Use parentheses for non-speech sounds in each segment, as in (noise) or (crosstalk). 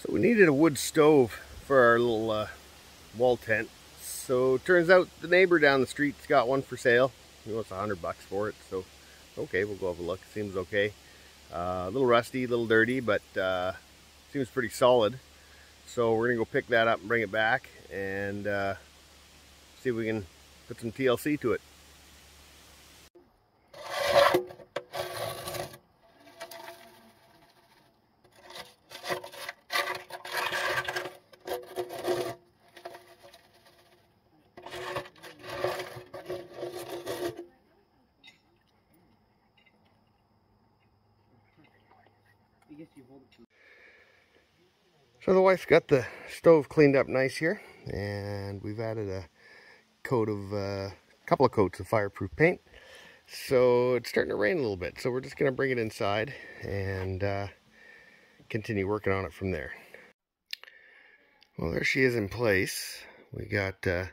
So we needed a wood stove for our little uh, wall tent. So turns out the neighbor down the street's got one for sale. He wants a hundred bucks for it. So okay, we'll go have a look. Seems okay. Uh, a little rusty, a little dirty, but uh, seems pretty solid. So we're gonna go pick that up and bring it back and uh, see if we can put some TLC to it. So the wife's got the stove cleaned up nice here, and we've added a coat of, a uh, couple of coats of fireproof paint. So it's starting to rain a little bit, so we're just going to bring it inside and uh, continue working on it from there. Well, there she is in place. We got uh,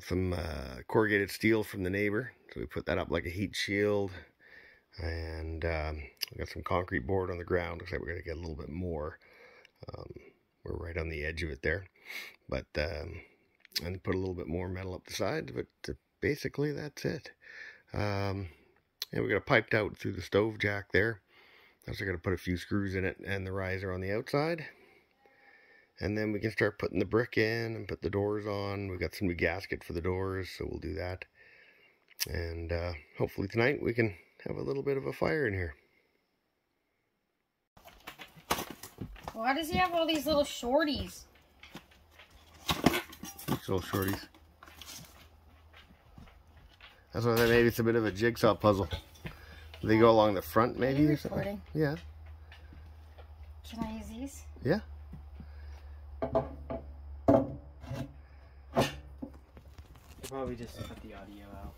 some uh, corrugated steel from the neighbor, so we put that up like a heat shield. And um, we got some concrete board on the ground. Looks like we're going to get a little bit more. Um, we're right on the edge of it there. But, um, and put a little bit more metal up the side, but uh, basically that's it. Um, and we got a piped out through the stove jack there. Also going to put a few screws in it and the riser on the outside. And then we can start putting the brick in and put the doors on. We've got some new gasket for the doors, so we'll do that. And uh, hopefully tonight we can have a little bit of a fire in here. Why does he have all these little shorties? Little shorties. That's why they maybe it's a bit of a jigsaw puzzle. They go along the front maybe or something? Yeah. Can I use these? Yeah. Probably just cut the audio out.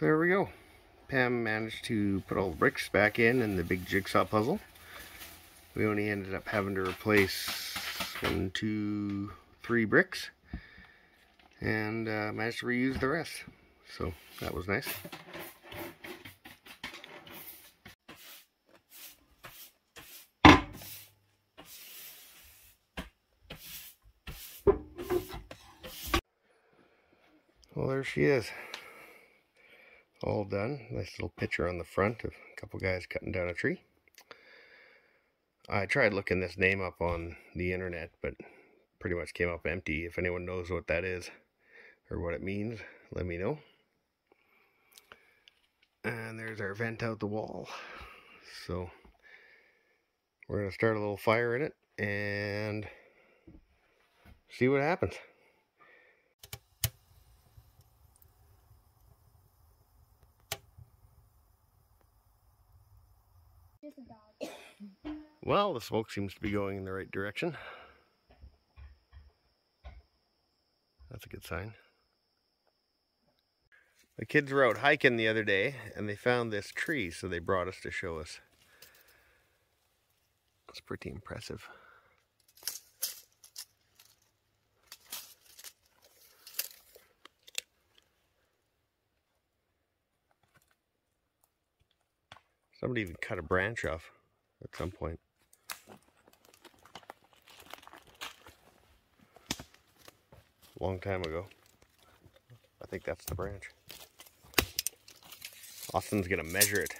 There we go. Pam managed to put all the bricks back in in the big jigsaw puzzle. We only ended up having to replace one, two, three bricks and uh, managed to reuse the rest. So that was nice. Well, there she is all done. Nice little picture on the front of a couple guys cutting down a tree. I tried looking this name up on the internet, but pretty much came up empty. If anyone knows what that is or what it means, let me know. And there's our vent out the wall. So we're going to start a little fire in it and see what happens. Well, the smoke seems to be going in the right direction. That's a good sign. The kids were out hiking the other day and they found this tree, so they brought us to show us. It's pretty impressive. Somebody even cut a branch off at some point. Long time ago. I think that's the branch. Austin's gonna measure it.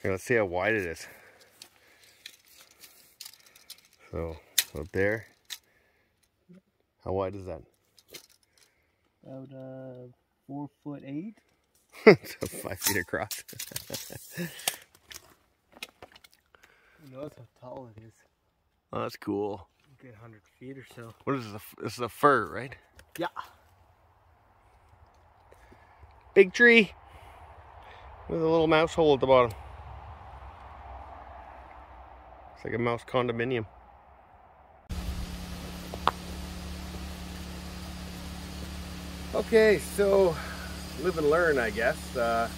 Okay, let's see how wide it is. So, up there. How wide is that? About uh, four foot eight. (laughs) so five feet across. (laughs) Who knows how tall it is? Oh, that's cool. A good hundred feet or so. What is this? This is a fir, right? Yeah. Big tree with a little mouse hole at the bottom. It's like a mouse condominium. Okay, so live and learn, I guess. Uh,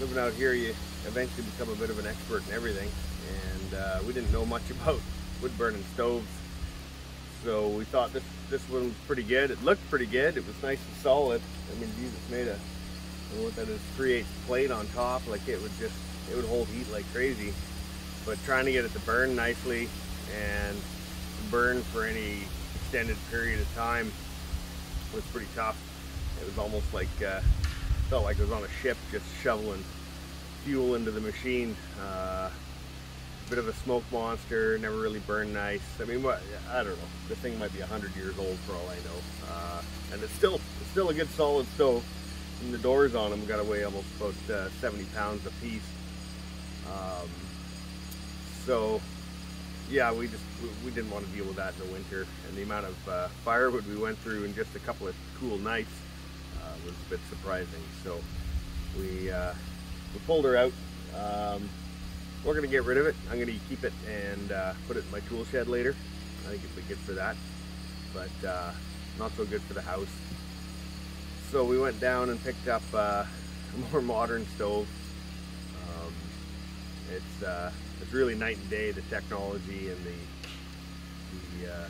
living out here, you eventually become a bit of an expert in everything. And uh, we didn't know much (laughs) about wood burning stoves. So we thought this this one was pretty good. It looked pretty good. It was nice and solid. I mean, Jesus made a what that is, 3 8 plate on top. Like it would just it would hold heat like crazy. But trying to get it to burn nicely and burn for any extended period of time was pretty tough. It was almost like uh, felt like I was on a ship just shoveling fuel into the machine. Uh, bit of a smoke monster, never really burned nice. I mean, what I don't know. This thing might be hundred years old for all I know, uh, and it's still it's still a good solid stove. And the doors on them got to weigh almost about uh, 70 pounds a piece. Um, so yeah, we just we didn't want to deal with that in the winter, and the amount of uh, firewood we went through in just a couple of cool nights was a bit surprising. So we uh, we pulled her out. Um, we're gonna get rid of it. I'm gonna keep it and uh, put it in my tool shed later. I think it'd be good for that, but uh, not so good for the house. So we went down and picked up uh, (laughs) a more modern stove. Um, it's uh, it's really night and day. The technology and the the uh,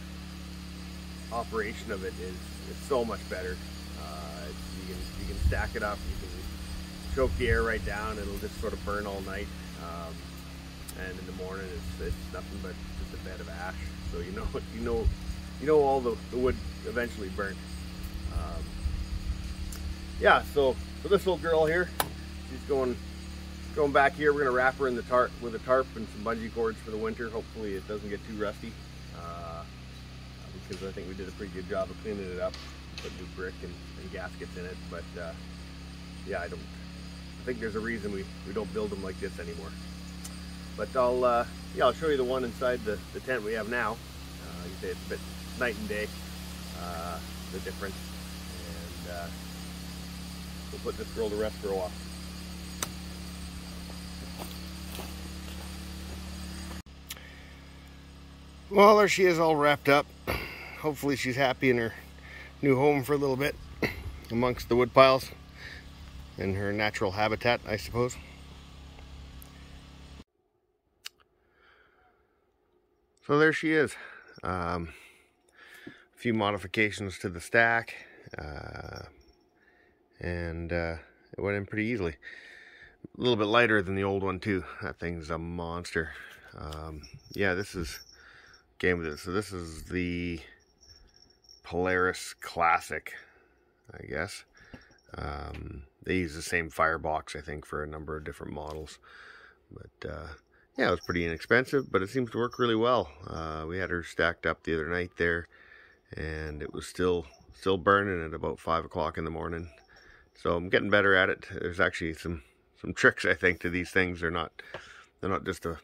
operation of it is is so much better. You can you can stack it up. You can choke the air right down. It'll just sort of burn all night. Um, and in the morning it's, it's nothing but just a bed of ash. So you know (laughs) you know you know all the, the wood eventually burnt. Um, yeah, so so this little girl here, she's going going back here. We're gonna wrap her in the tarp with a tarp and some bungee cords for the winter. Hopefully it doesn't get too rusty. Uh, because I think we did a pretty good job of cleaning it up, put new brick and, and gaskets in it. But uh, yeah, I don't. I think there's a reason we we don't build them like this anymore. But I'll, uh, yeah, I'll show you the one inside the, the tent we have now. Uh, you say it's a bit night and day, uh, the difference. And uh, we'll put this girl to rest for a while. Well, there she is all wrapped up. (clears throat) Hopefully she's happy in her new home for a little bit (clears throat) amongst the wood piles in her natural habitat, I suppose. So there she is. Um, a few modifications to the stack. Uh, and uh, it went in pretty easily. A little bit lighter than the old one too. That thing's a monster. Um, yeah, this is game with it. So this is the Polaris Classic, I guess. Um, they use the same firebox, I think, for a number of different models. But uh, yeah, it was pretty inexpensive, but it seems to work really well. Uh, we had her stacked up the other night there, and it was still still burning at about five o'clock in the morning. So I'm getting better at it. There's actually some some tricks I think to these things. They're not they're not just a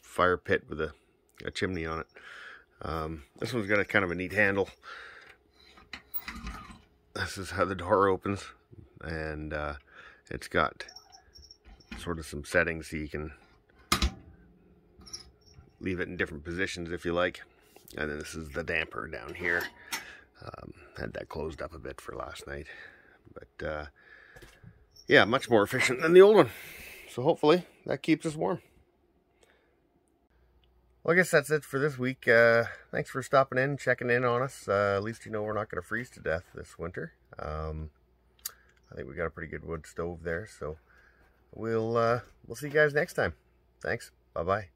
fire pit with a, a chimney on it. Um, this one's got a kind of a neat handle. This is how the door opens, and uh, it's got sort of some settings so you can leave it in different positions if you like. And then this is the damper down here. Um, had that closed up a bit for last night. But uh, yeah, much more efficient than the old one. So hopefully that keeps us warm. Well, I guess that's it for this week. Uh, thanks for stopping in, checking in on us. Uh, at least you know we're not going to freeze to death this winter. Um, I think we got a pretty good wood stove there. So we'll uh, we'll see you guys next time. Thanks. Bye-bye.